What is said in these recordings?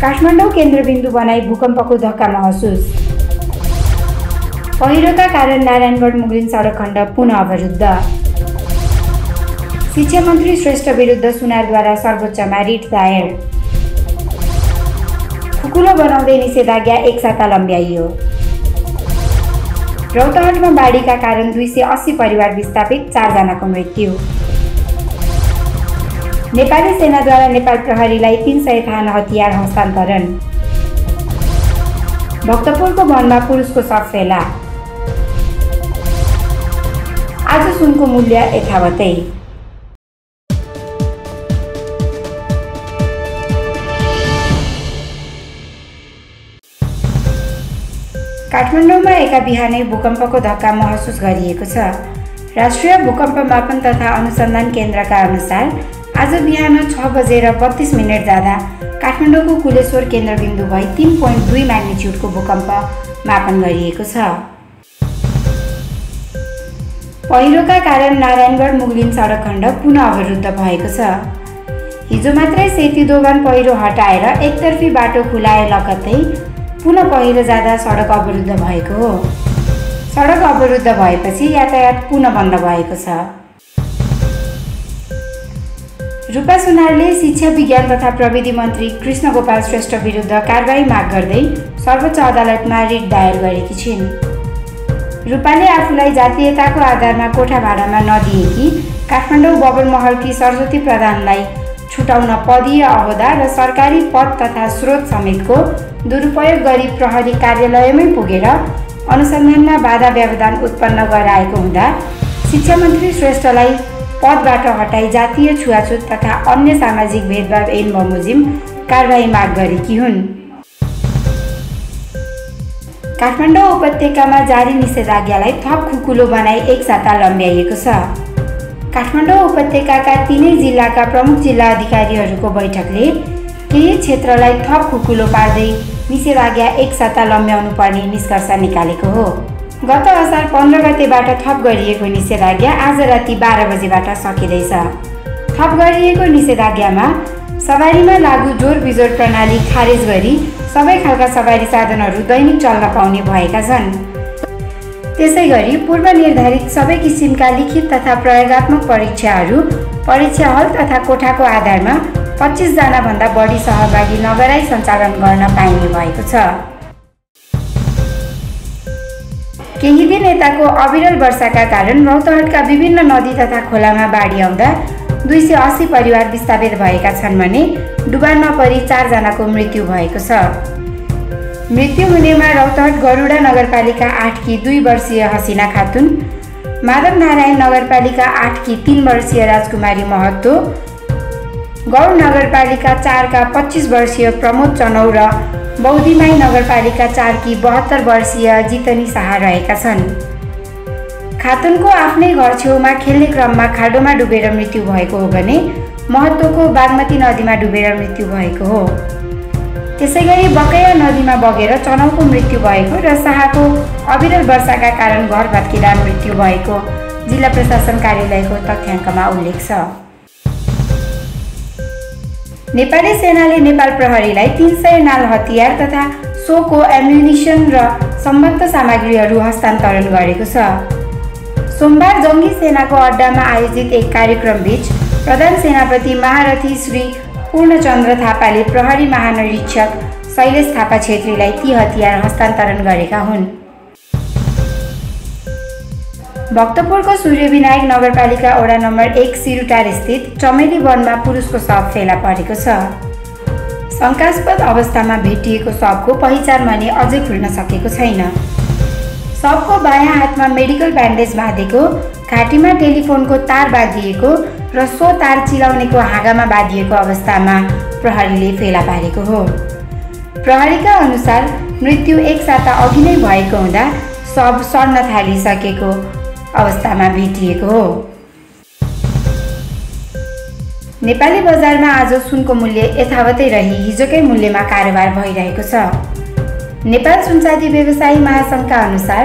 काठमाडौँ केन्द्रबिन्दु बनाई भूकम्पको धक्का महसुस। पहिरोका कारण नारायणगढ मुगलिन सडक खण्ड पुनः अवरुद्ध। शिक्षा मन्त्री श्रेष्ठ विरुद्ध सुनारद्वारा सर्वोच्चमा रिट दायर। खुकुलो बनाउँदै निषेधाज्ञा एक साता लम्ब्याइयो। रौतहटमा बाढीका कारण दुई सय अस्सी परिवार विस्थापित चारजनाको मृत्यु। नेपाली सेनाद्वारा नेपाल प्रहरीलाई तिन सय थान हतियार हस्तान्तरण। भक्तपुरको वनमा पुरुषको सफ फेला आज सुनको मूल्य यथावतै। काठमाडौँमा एका बिहानै भूकम्पको धक्का महसुस गरिएको छ। राष्ट्रिय भूकम्प मापन तथा अनुसन्धान केन्द्रका अनुसार आज बिहान छ बजेर बत्तिस मिनट जाँदा काठमाडौँको कुलेश्वर केन्द्रबिन्दु भई तिन पोइन्ट दुई म्याग्निच्युडको भूकम्प मापन गरिएको छ। पहिरोका कारण नारायणगढ मुगलिन सडक खण्ड पुनः अवरुद्ध भएको छ। हिजो मात्रै सेती दोभान पहिरो हटाएर एकतर्फी बाटो खुलाए लगत्तै पुनः पहिरो जाँदा सडक अवरुद्ध भएको हो। सडक अवरुद्ध भएपछि यातायात पुनः बन्द भएको छ। रूपा सुनारले शिक्षा विज्ञान तथा प्रविधि मन्त्री कृष्ण गोपाल श्रेष्ठ विरुद्ध कारवाही माग गर्दै सर्वोच्च अदालतमा रिट दायर गरेकी छिन्। रूपाले आफूलाई जातीयताको आधारमा कोठा भाडामा नदिएकी काठमाडौँ बबल महलकी सरस्वती प्रधानलाई छुटाउन पदीय अहोदा र सरकारी पद तथा स्रोत समेतको दुरुपयोग गरी प्रहरी कार्यालयमै पुगेर अनुसन्धानमा बाधा व्यवधान उत्पन्न गराएको हुँदा शिक्षा मन्त्री श्रेष्ठलाई पदबाट हटाई जातीय छुवाछुत तथा अन्य सामाजिक भेदभाव ऐन बमोजिम कारवाही माग गरेकी हुन्। काठमाडौँ उपत्यकामा जारी निषेधाज्ञालाई थप खुकुलो बनाई एक साता लम्ब्याइएको छ। काठमाडौँ उपत्यकाका तिनै जिल्लाका प्रमुख जिल्ला अधिकारीहरूको बैठकले केही क्षेत्रलाई थप खुकुलो पार्दै निषेधाज्ञा एक साता लम्ब्याउनु पर्ने निष्कर्ष निकालेको हो। गत असार पन्ध्र गतेबाट थप गरिएको निषेधाज्ञा आज राति बाह्र बजेबाट सकिँदैछ। थप गरिएको निषेधाज्ञामा सवारीमा लागु जोर बिजोर प्रणाली खारेज गरी सबै खालका सवारी साधनहरू दैनिक चल्न पाउने भएका छन्। त्यसै गरी पूर्व निर्धारित सबै किसिमका लिखित तथा प्रयोगत्मक परीक्षाहरू परीक्षा हल तथा कोठाको आधारमा पच्चिसजनाभन्दा बढी सहभागी नगराई सञ्चालन गर्न पाइने भएको छ। केही दिन यताको अविरल वर्षाका कारण रौतहटका विभिन्न नदी तथा खोलामा बाढी आउँदा दुई सय अस्सी परिवार विस्थापित भएका छन् भने डुबा नपरी चारजनाको मृत्यु भएको छ। मृत्यु हुनेमा रौतहट गरुडा नगरपालिका आठकी दुई वर्षीय हसिना खातुन माधव नारायण नगरपालिका आठकी तिन वर्षीय राजकुमारी महतो गौर नगरपालिका चारका पच्चिस वर्षीय प्रमोद चनौ र बौद्धिमाई नगरपालिका चारकी बहत्तर वर्षीय जितनी शाह रहेका छन्। खातुनको आफ्नै घर छेउमा खेल्ने क्रममा खाडोमा डुबेर मृत्यु भएको हो भने महत्त्वको बागमती नदीमा डुबेर मृत्यु भएको हो। त्यसै गरी बकैया नदीमा बगेर चनाउको मृत्यु भएको र शाहको अविरल वर्षाका कारण घर भत्किँदा मृत्यु भएको जिल्ला प्रशासन कार्यालयको तथ्याङ्कमा उल्लेख छ। नेपाली सेनाले नेपाल प्रहरीलाई तिन सय नाल हतियार तथा सोको एम्युनिसन र सम्बद्ध सामग्रीहरू हस्तान्तरण गरेको छ। सोमबार जङ्गी सेनाको अड्डामा आयोजित एक कार्यक्रमबीच प्रधान सेनापति महारथी श्री पूर्णचन्द्र थापाले प्रहरी महानिरीक्षक शैलेश थापा छेत्रीलाई ती हतियार हस्तान्तरण गरेका हुन्। भक्तपुरको सूर्यविनायक नगरपालिका वडा नम्बर एक सिरुटार स्थित चमेली वनमा पुरुषको शव फेला परेको छ। शङ्कास्पद अवस्थामा भेटिएको शवको पहिचान भने अझै खुल्न सकेको छैन। शवको बायाँ हातमा मेडिकल ब्यान्डेज बाँधेको घाँटीमा टेलिफोनको तार बाँधिएको र सो तार चिलाउनेको हाँगामा बाँधिएको अवस्थामा प्रहरीले फेला पारेको हो। प्रहरीका अनुसार मृत्यु एक साता अघि नै भएको हुँदा शव सर्न थालिसकेको अवस्थामा भेटिएको हो। नेपाली बजारमा आज सुनको मूल्य यथावतै रही हिजोकै मूल्यमा कारोबार भइरहेको छ। नेपाल सुनचाँदी व्यवसायी महासङ्घका अनुसार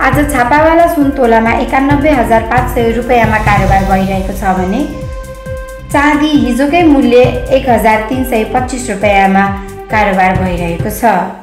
आज छापावाला सुन तोलामा एकानब्बे हजार पाँच सय रुपियाँमा कारोबार भइरहेको छ भने चाँदी हिजोकै मूल्य एक हजार तिन सय पच्चिस रुपियाँमा कारोबार भइरहेको छ।